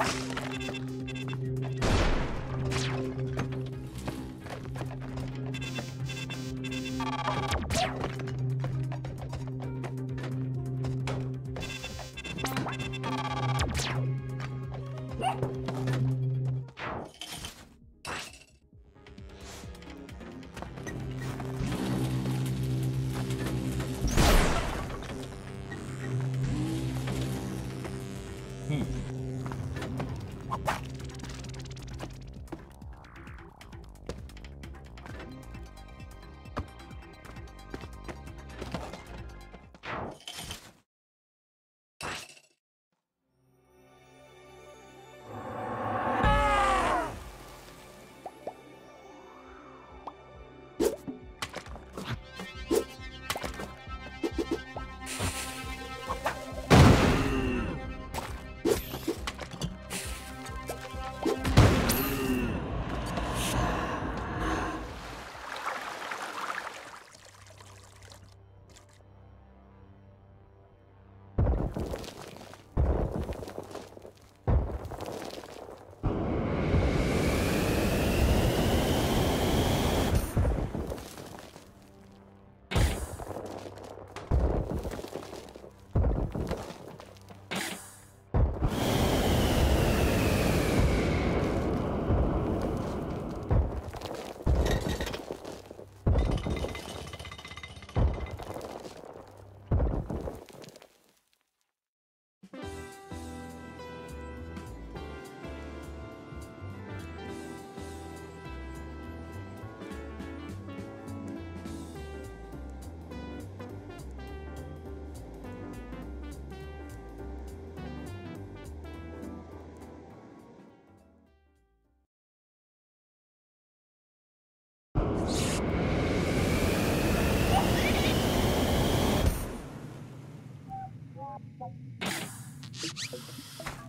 you you